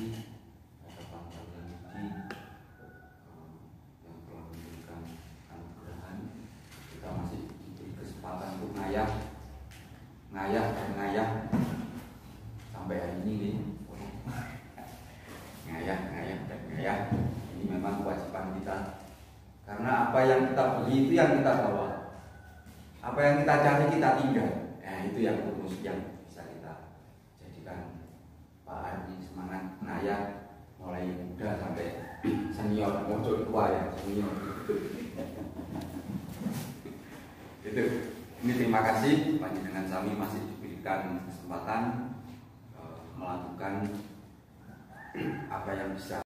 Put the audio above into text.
memiliki ada bangsa memiliki eh, yang telah memberikan anugerahan kita masih diberi kesempatan untuk ngayah ngayah dan ngayah. Sampai hari ini nih. Ngayah ngayah dan ngayah. Ini memang kewajiban kita. Karena apa yang kita beli itu yang kita bawa. Apa yang kita cari kita tinggal. Nah itu yang rumus yang bisa kita jadikan ngayah mulai muda sampai senior muncul tua ya senior. Itu. Ini terima kasih dengan kami masih diberikan kesempatan uh, melakukan apa yang bisa